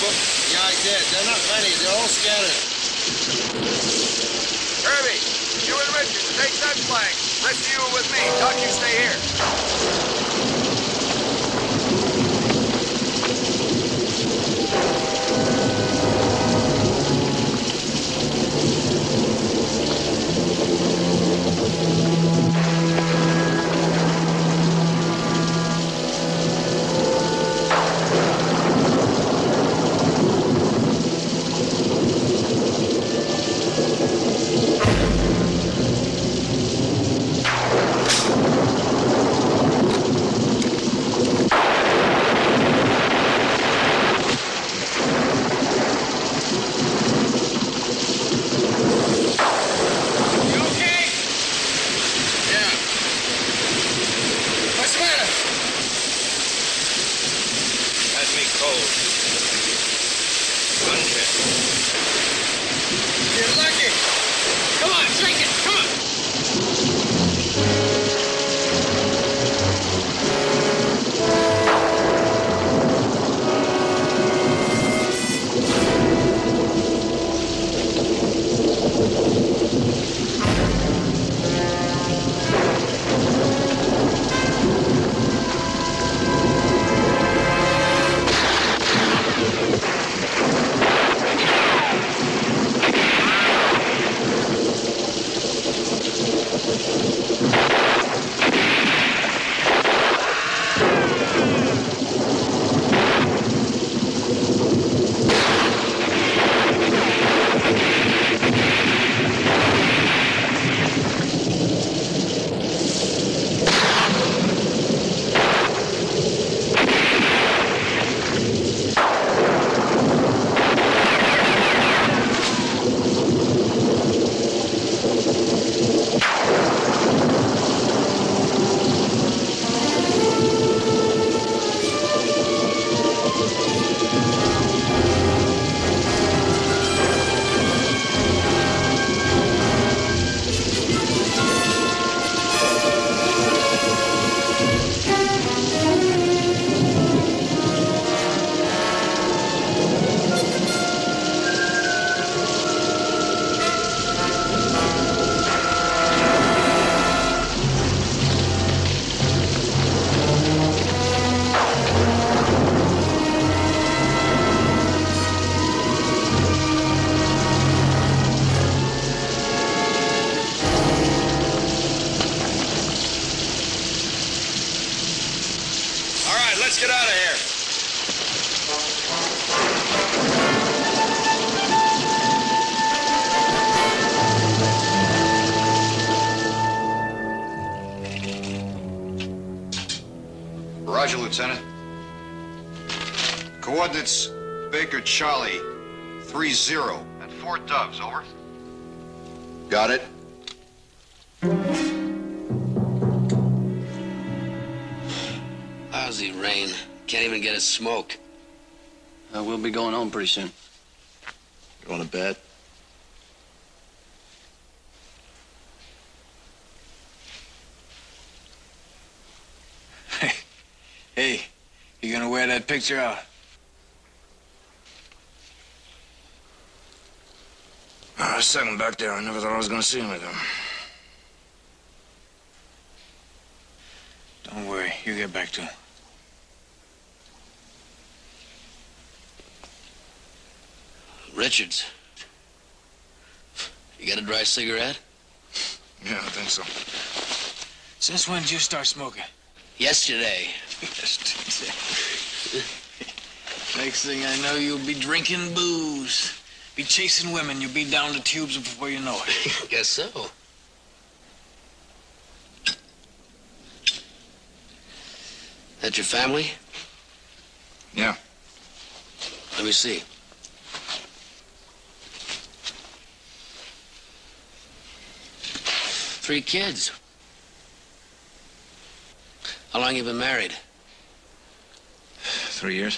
them? Yeah, I did. They're not many. They're all scattered. Herbie, you and Richard, take that flank. Rest of you with me. Doc, you stay here. Roger, Lieutenant. Coordinates Baker Charlie 3-0 at Fort Doves, over. Got it. Lousy rain. Can't even get a smoke. Uh, we'll be going home pretty soon. Going to bed? Hey, you that picture out? I was second back there. I never thought I was gonna see him again. Don't worry, you get back to him. Richards. You got a dry cigarette? Yeah, I think so. Since when did you start smoking? Yesterday. Next thing I know, you'll be drinking booze. Be chasing women. You'll be down the tubes before you know it. Guess so. That your family? Yeah. Let me see. Three kids. How long you been married? Three years.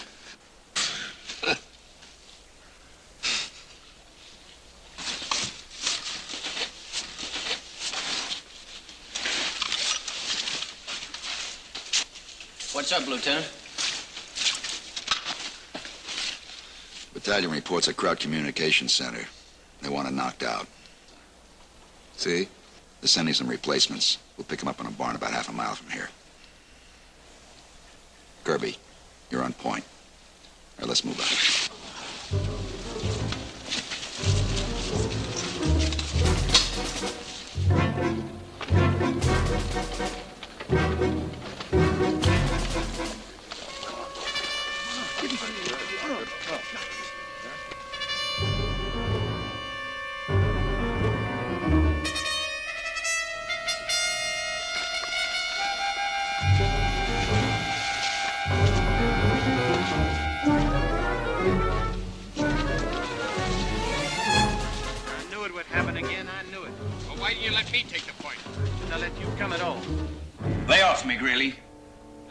What's up, Lieutenant? Battalion reports at Crowd Communications Center. They want it knocked out. See? They're sending some replacements. We'll pick them up in a barn about half a mile from here. Kirby, you're on point. All right, let's move out.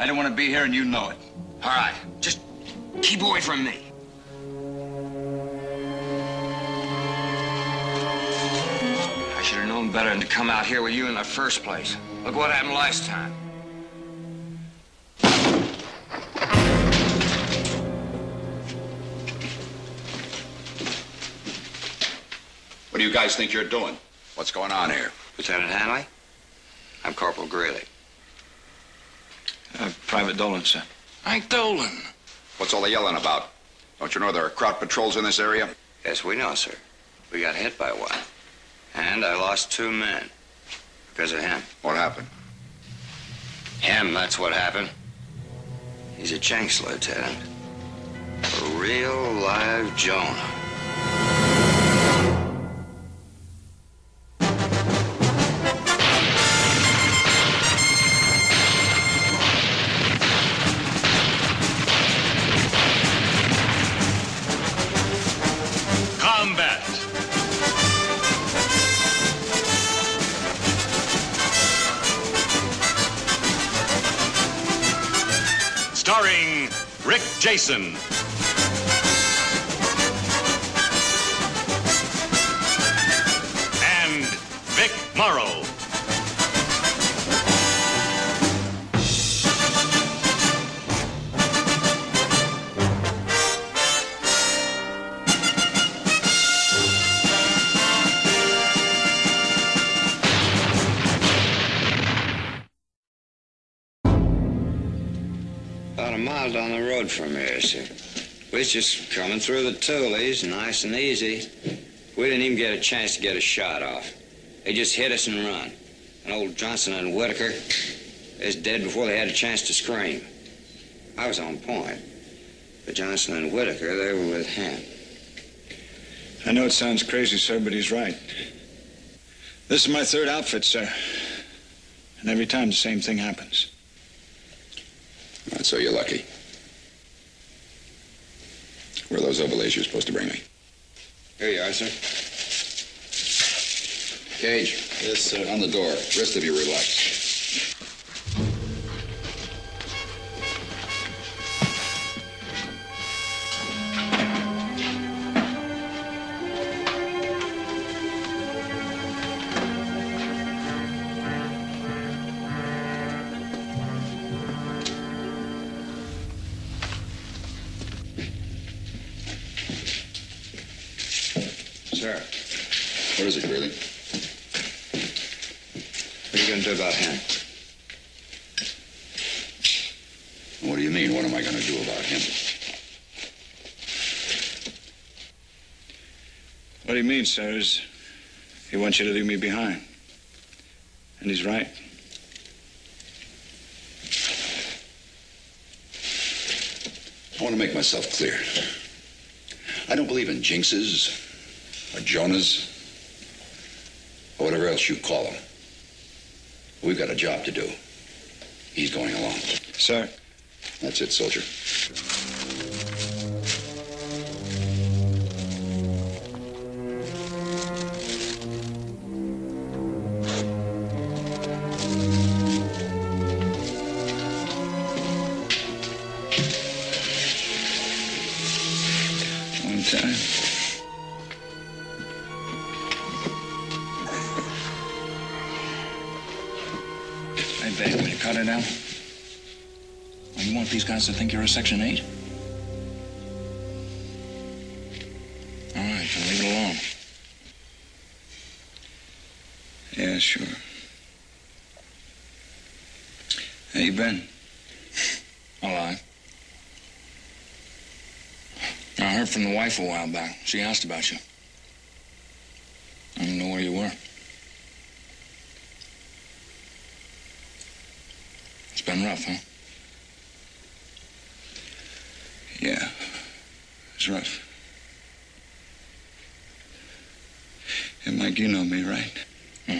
I don't want to be here, and you know it. All right. Just keep away from me. I should have known better than to come out here with you in the first place. Look what happened last time. What do you guys think you're doing? What's going on here? Lieutenant Hanley? I'm Corporal Greeley. Uh, Private Dolan, sir. Hank Dolan. What's all the yelling about? Don't you know there are Kraut patrols in this area? Yes, we know, sir. We got hit by one. And I lost two men. Because of him. What happened? Him, that's what happened. He's a Jenks, Lieutenant. A real live Jonah. Rick was just coming through the Tulies, nice and easy. We didn't even get a chance to get a shot off. They just hit us and run. And old Johnson and Whitaker is dead before they had a chance to scream. I was on point. But Johnson and Whitaker, they were with him. I know it sounds crazy, sir, but he's right. This is my third outfit, sir. And every time the same thing happens. All right, so you're lucky. Where are those overlays you're supposed to bring me? Here you are, sir. Caje. Yes, sir. On the door. Rest of you relax. What he sir, is he wants you to leave me behind. And he's right. I want to make myself clear. I don't believe in jinxes or Jonahs or whatever else you call them. We've got a job to do. He's going along. Sir, That's it, soldier. A Section 8? and leave it alone. Yeah, sure. How you been? All right. I heard from the wife a while back. She asked about you. I didn't know where you were. It's been rough, huh? Yeah, it's rough. And Mike, you know me, right? Hmm.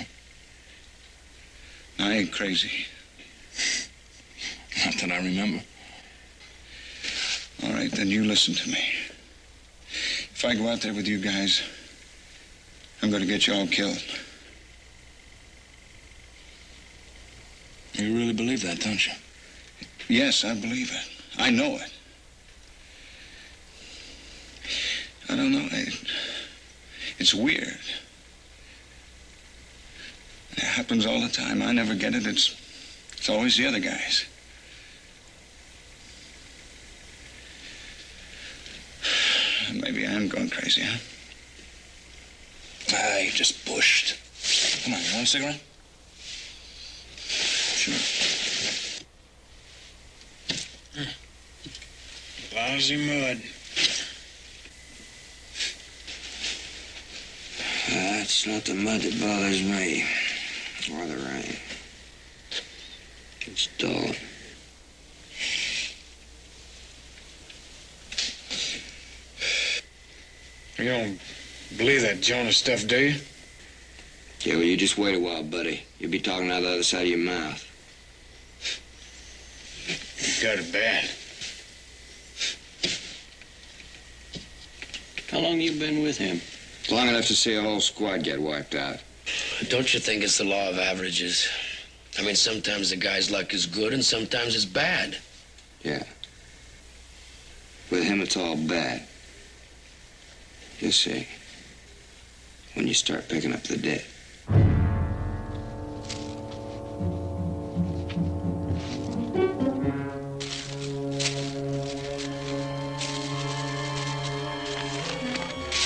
Not that I remember. All right, then you listen to me. If I go out there with you guys, I'm going to get you all killed. You really believe that, don't you? Yes, I believe it. I know it. I don't know. It, it's weird. It happens all the time. I never get it. It's, it's always the other guys. Maybe I am going crazy, huh? Ah, you just pushed. Come on, you want a cigarette? Sure. Lousy mud. That's not the mud that bothers me. Or the rain. It's dull. You don't believe that Jonah stuff, do you? Yeah, well, you just wait a while, buddy. You'll be talking out the other side of your mouth. You got it bad. How long you been with him? Long enough to see a whole squad get wiped out. Don't you think it's the law of averages? I mean, sometimes the guy's luck is good and sometimes it's bad. Yeah. With him, it's all bad. You see, when you start picking up the dead.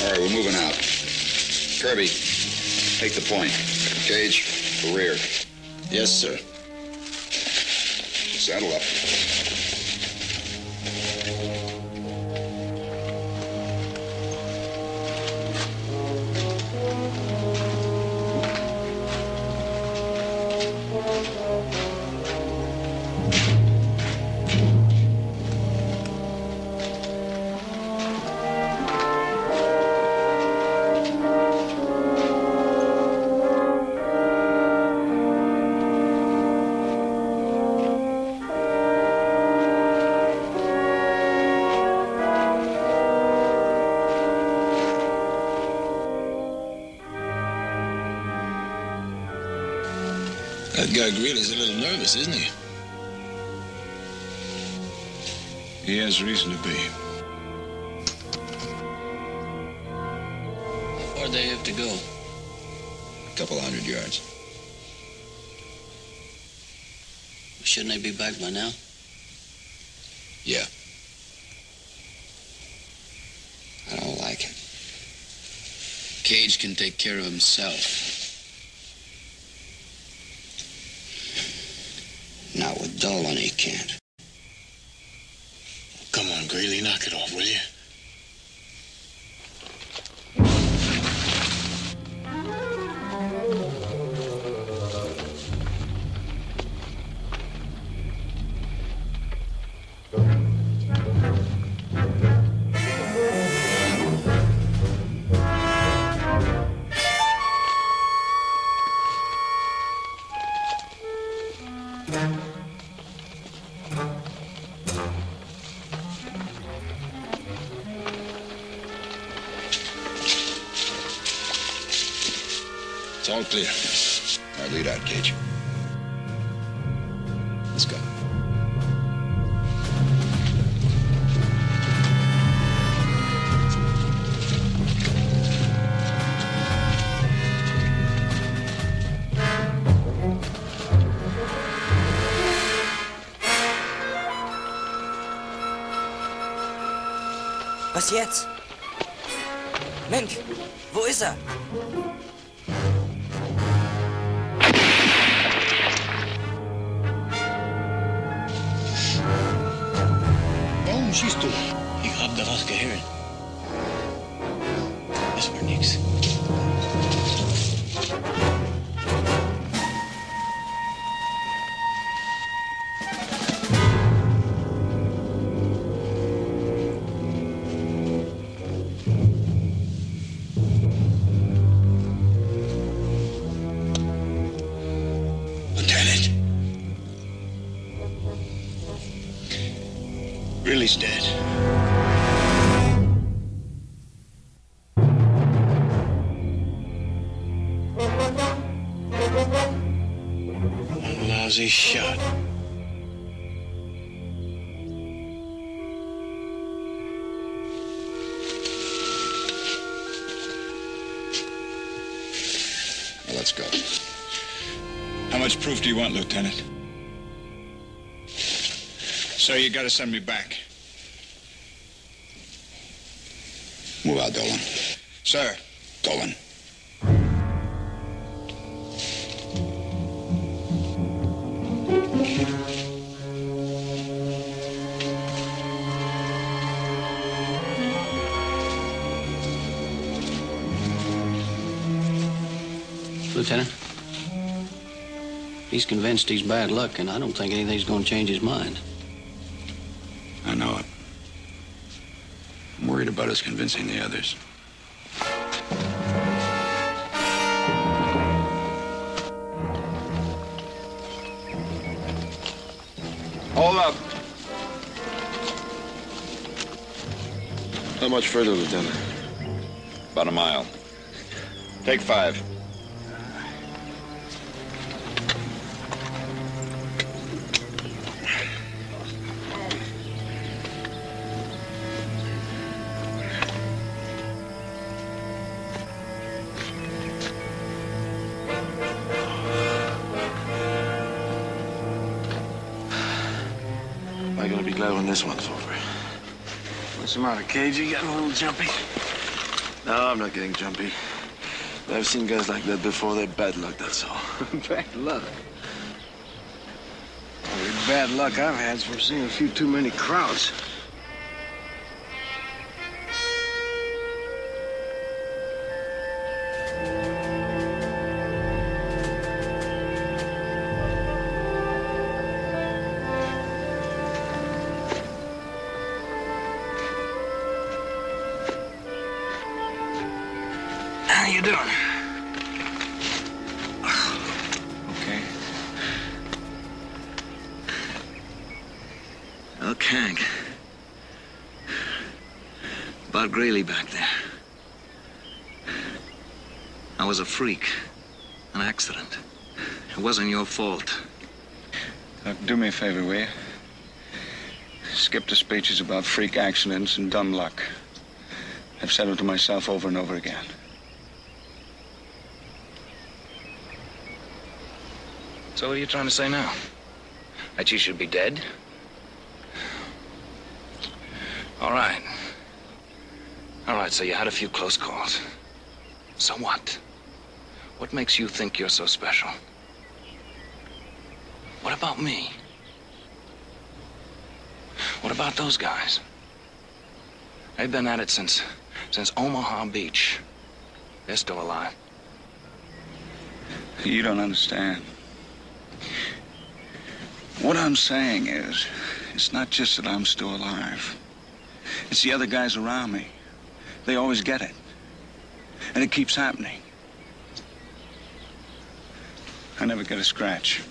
All right, we're moving out. Kirby, take the point. Caje, rear. Yes, sir. Saddle up. Nervous, isn't he? He has reason to be. How far do they have to go? A couple hundred yards. Shouldn't they be back by now? Yeah. I don't like it. Caje can take care of himself. Not with Dolan, he can't. All Riley's dead. Lousy shot. Let's go. How much proof do you want, Lieutenant? Sir, you gotta send me back. Move out, Dolan. Sir. Dolan. Lieutenant, he's convinced he's bad luck, and I don't think anything's going to change his mind. I know it. Us convincing the others. Hold up. How much further, Lieutenant? About a mile. Take five. Glad when this one's over? What's the matter, Caje? You getting a little jumpy? No, I'm not getting jumpy. I've seen guys like that before. They're bad luck, that's all. bad luck. The bad luck I've had is from seeing a few too many crowds. Was a freak. An accident. It wasn't your fault. Now, do me a favor, will you? Skip the speeches about freak accidents and dumb luck. I've said it to myself over and over again. So what are you trying to say now? That you should be dead? All right. All right, so you had a few close calls. So what? What makes you think you're so special? What about me? What about those guys? They've been at it since since Omaha Beach. They're still alive. You don't understand. What I'm saying is, it's not just that I'm still alive. It's the other guys around me. They always get it. And it keeps happening. I never get a scratch.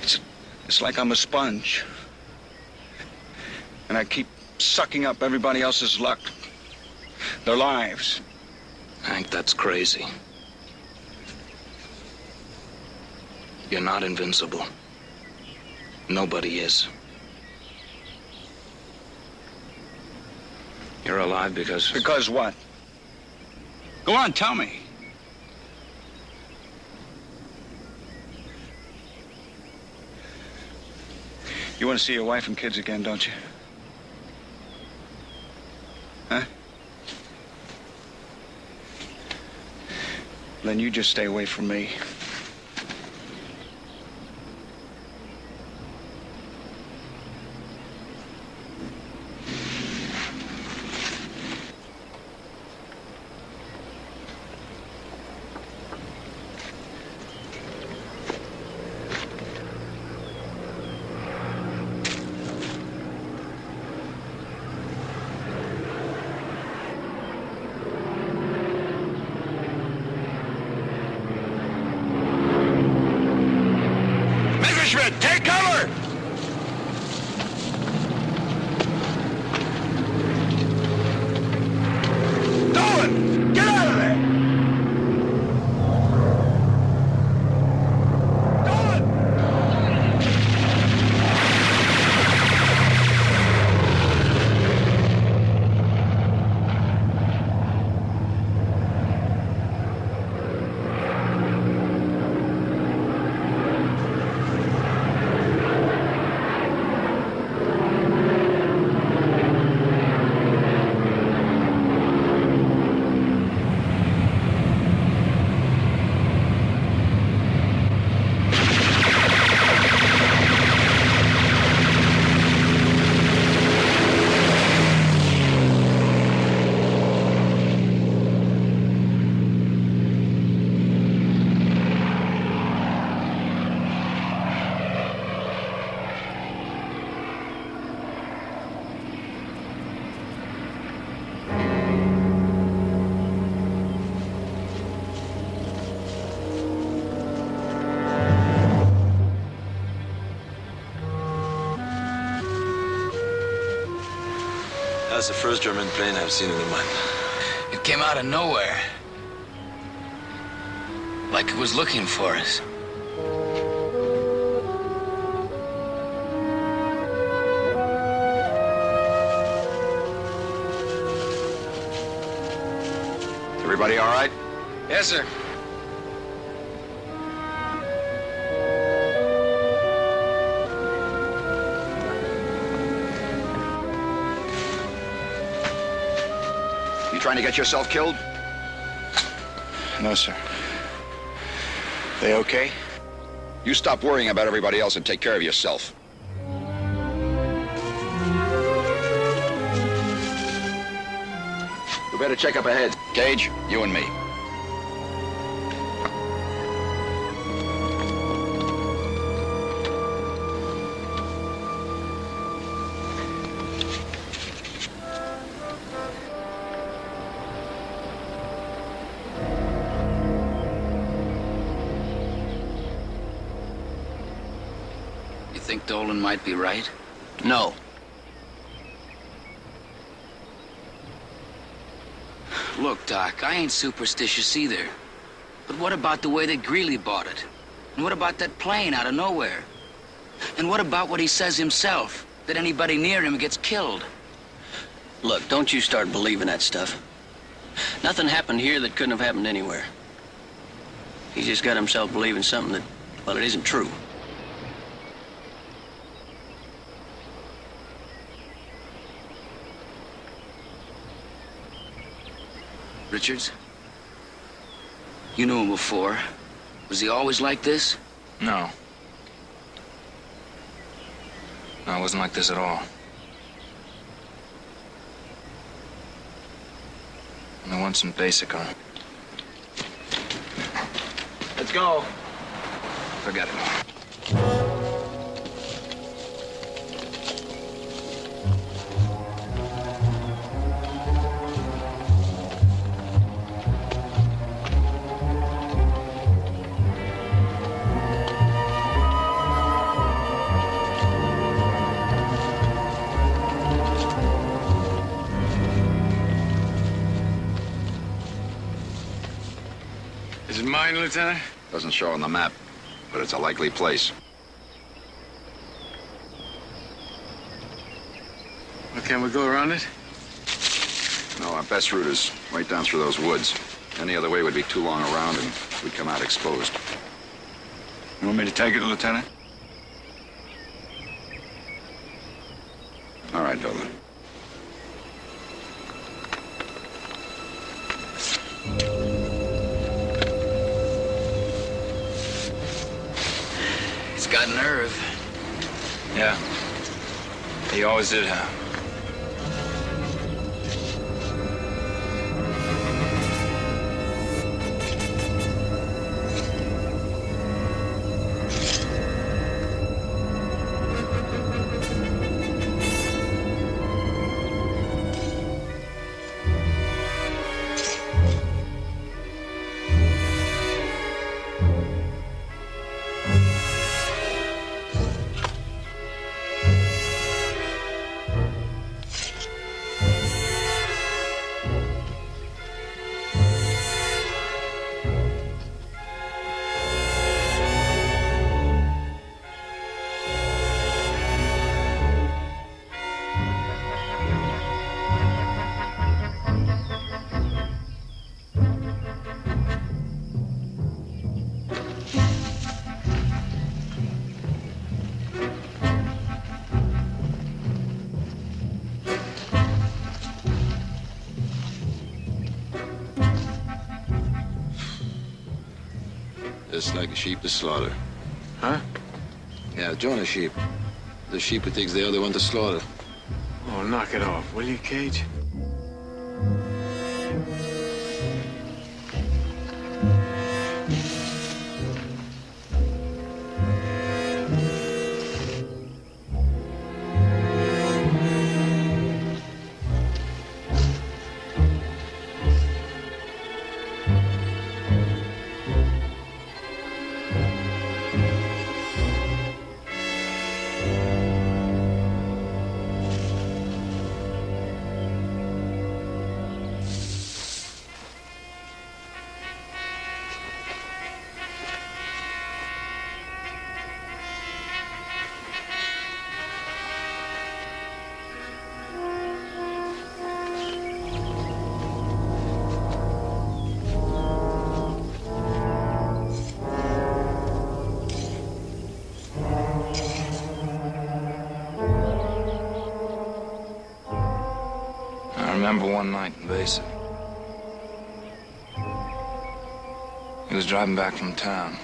It's, it's like I'm a sponge. And I keep sucking up everybody else's luck, their lives. Hank, that's crazy. You're not invincible. Nobody is. You're alive because. Because what? Go on, tell me. You want to see your wife and kids again, don't you? Huh? Then you just stay away from me. That's the first German plane I've seen in a month. It came out of nowhere. Like it was looking for us. Everybody all right? Yes, sir. Trying to get yourself killed? No, sir. They okay? You stop worrying about everybody else and take care of yourself. We better check up ahead. Caje, you and me. Might be right? No. Look, Doc, I ain't superstitious either. But what about the way that Greeley bought it? And what about that plane out of nowhere? And what about what he says himself? That anybody near him gets killed? Look, don't you start believing that stuff. Nothing happened here that couldn't have happened anywhere. He just got himself believing something that, well, it isn't true. Richards? You knew him before. Was he always like this? No. No, it wasn't like this at all. I want some basic on it. Let's go. Forget it. Mine, Lieutenant? Doesn't show on the map, but it's a likely place. Well, can we go around it? No, our best route is right down through those woods. Any other way would be too long around and we'd come out exposed. You want me to take it, Lieutenant? All right, Dolan. Got nerve. Yeah. He always did have. Like a sheep to slaughter. Huh? Yeah, Jonah sheep. The sheep who are the one to slaughter. Oh, knock it off, will you, Caje? Remember one night in Basin. He was driving back from town.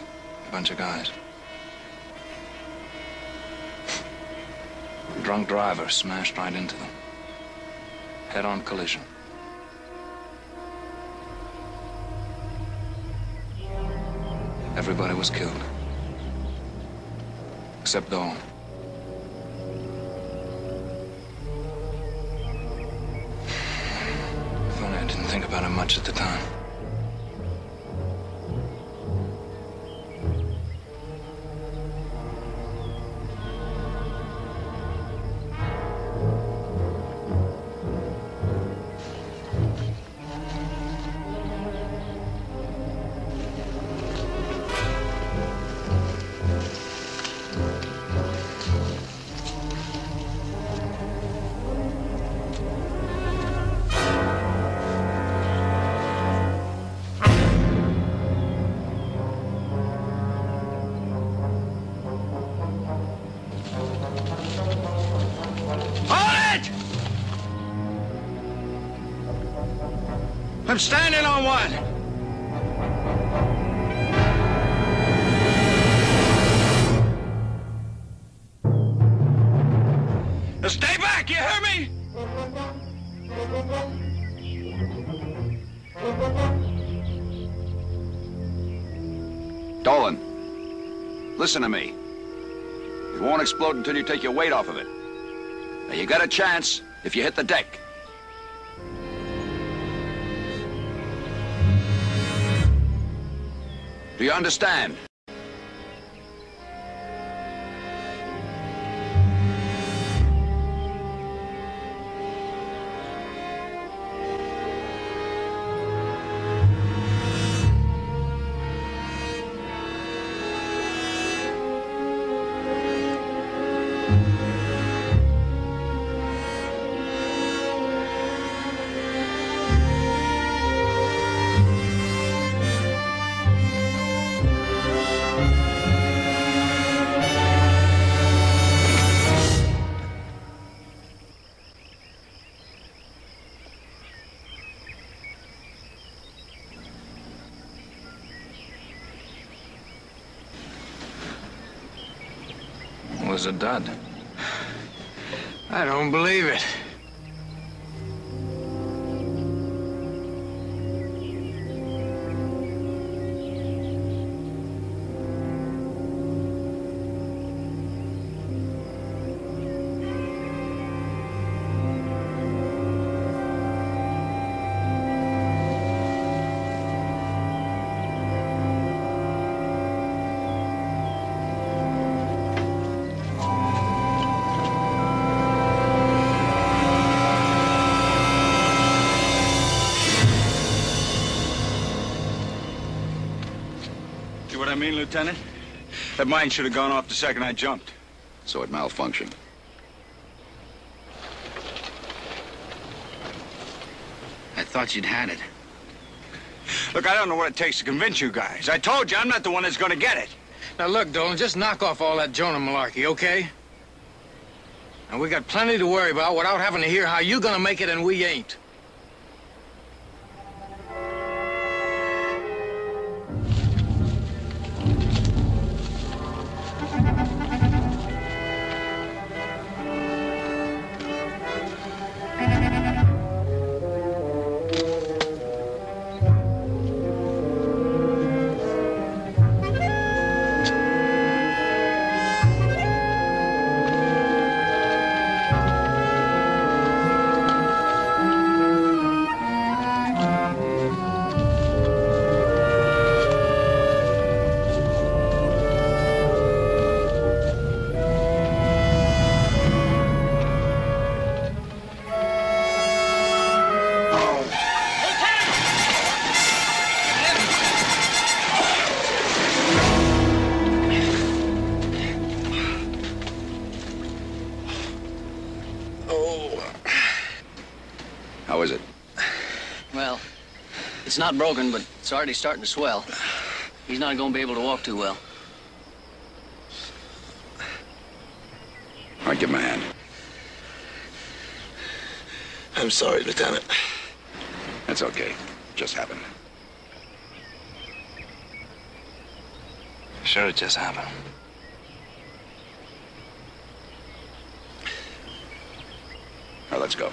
A bunch of guys. A drunk driver smashed right into them. Head-on collision. Everybody was killed. Except Dawn. At the time. I'm standing on one. Now stay back, you hear me? Dolan, listen to me. It won't explode until you take your weight off of it. Now, you got a chance if you hit the deck. You understand? I don't believe it. Lieutenant? That mine should have gone off the second I jumped. So it malfunctioned. I thought you'd had it. Look, I don't know what it takes to convince you guys. I told you I'm not the one that's gonna get it. Now look, Dolan, just knock off all that Jonah malarkey, okay? And we got plenty to worry about without having to hear how you're gonna make it and we ain't. It's not broken, but it's already starting to swell. He's not going to be able to walk too well. All right, give him a hand. I'm sorry, Lieutenant. That's okay. Just happened. Sure, it just happened. All right, let's go.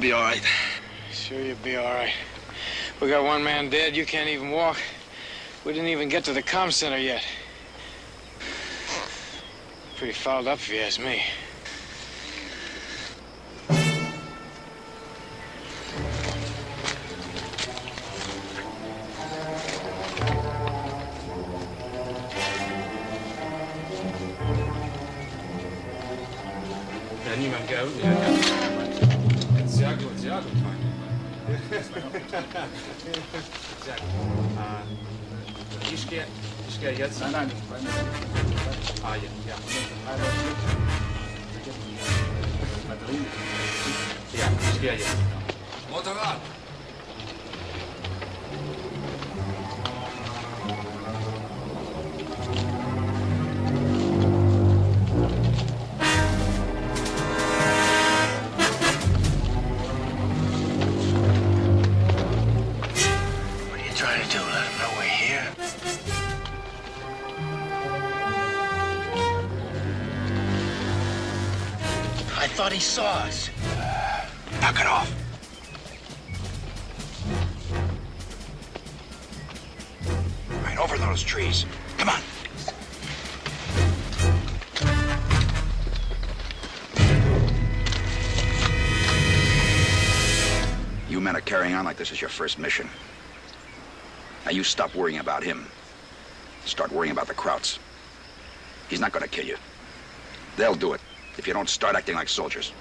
I'll be all right. Sure you'll be all right. We got one man dead. You can't even walk. We didn't even get to the comm center yet. Pretty fouled up, if you ask me. Saw us. Knock it off. Right over those trees. Come on. You men are carrying on like this is your first mission. Now you stop worrying about him. Start worrying about the Krauts. He's not gonna kill you. They'll do it if you don't start acting like soldiers.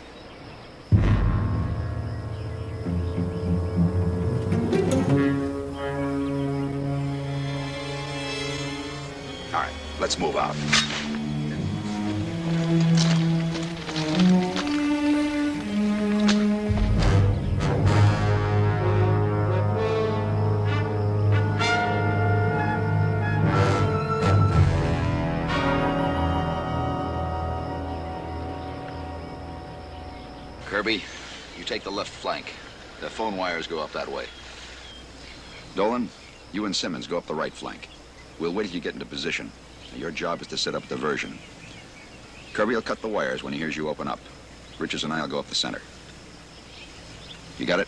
All right, let's move out. Flank. The phone wires go up that way. Dolan, you and Simmons go up the right flank. We'll wait till you get into position. Your job is to set up a diversion. Kirby will cut the wires when he hears you open up. Richards and I will go up the center. You got it?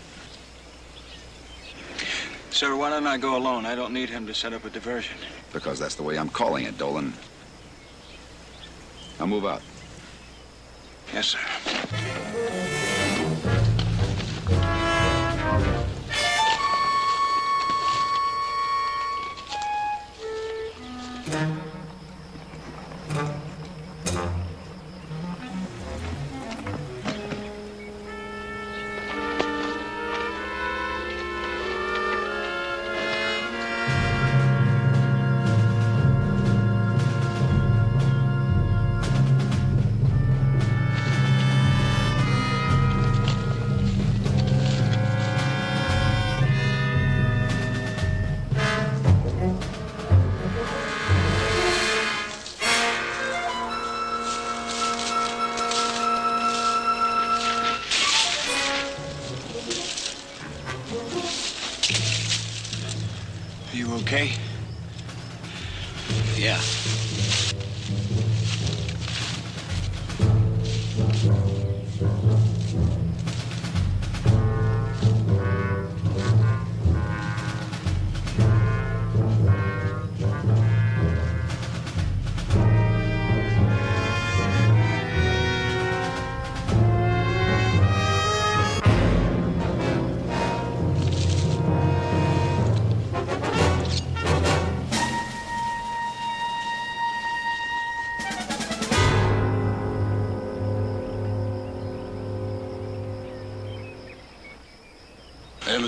Sir, why don't I go alone? I don't need him to set up a diversion. Because that's the way I'm calling it, Dolan. Now move out. Yes, sir.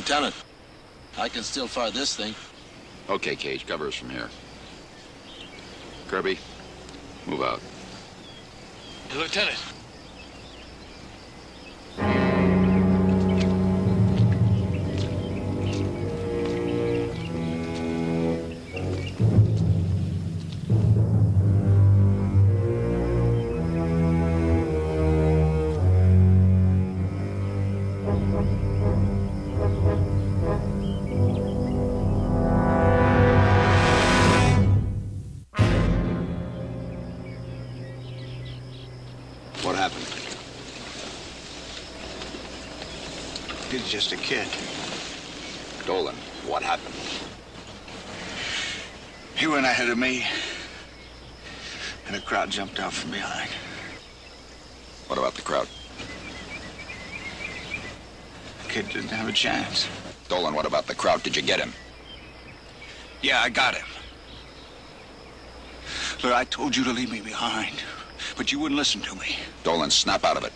Lieutenant. I can still fire this thing. Okay, Caje, cover us from here. Kirby, move out. Lieutenant. Just a kid. Dolan, what happened? He went ahead of me, and a Kraut jumped out from behind. What about the Kraut? The kid didn't have a chance. Dolan, what about the Kraut? Did you get him? Yeah, I got him. Look, I told you to leave me behind, but you wouldn't listen to me. Dolan, snap out of it.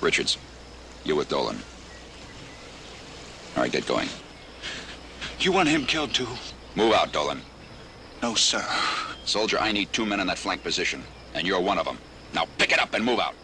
Richards, you with Dolan. All right, get going. You want him killed too? Move out, Dolan. No, sir. Soldier, I need two men in that flank position, and you're one of them. Now pick it up and move out.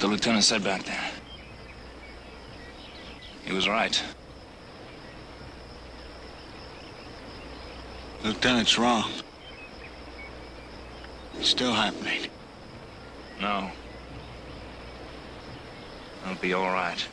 What the lieutenant said back there. He was right. Lieutenant's wrong. It's still happening. No. It'll be all right.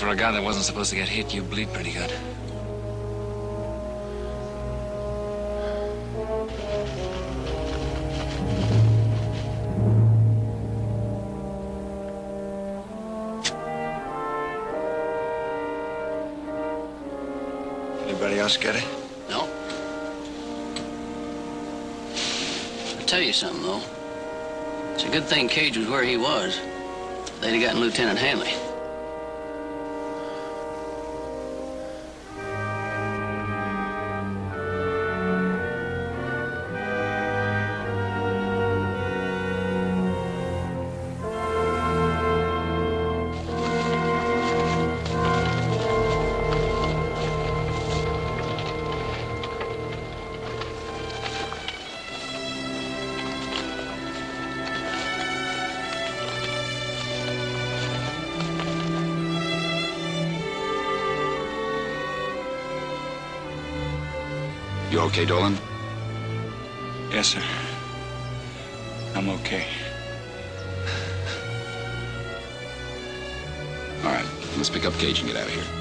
For a guy that wasn't supposed to get hit, you bleed pretty good. Anybody else get it? No. I'll tell you something, though. It's a good thing Caje was where he was. They'd have gotten Lieutenant Hanley. Okay, Dolan? Yes, sir. I'm okay. All right, let's pick up Caje and get out of here.